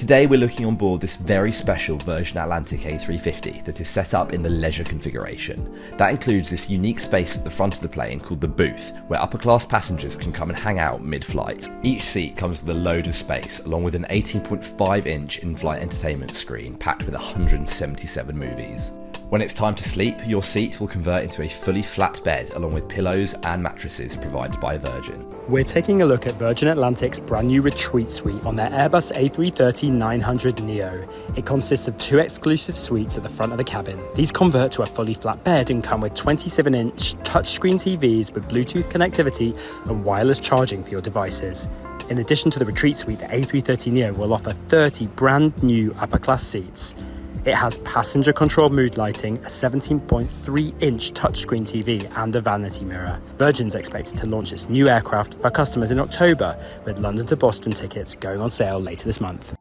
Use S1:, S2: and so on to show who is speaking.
S1: Today we're looking on board this very special Virgin Atlantic A350 that is set up in the leisure configuration. That includes this unique space at the front of the plane called the booth, where upper class passengers can come and hang out mid-flight. Each seat comes with a load of space, along with an 18.5 inch in-flight entertainment screen packed with 177 movies. When it's time to sleep, your seat will convert into a fully flat bed along with pillows and mattresses provided by Virgin.
S2: We're taking a look at Virgin Atlantic's brand new retreat suite on their Airbus A330-900 Neo. It consists of two exclusive suites at the front of the cabin. These convert to a fully flat bed and come with 27-inch touchscreen TVs with Bluetooth connectivity and wireless charging for your devices. In addition to the retreat suite, the A330 Neo will offer 30 brand new upper class seats. It has passenger controlled mood lighting, a 17.3 inch touchscreen TV, and a vanity mirror. Virgin's expected to launch its new aircraft for customers in October, with London to Boston tickets going on sale later this month.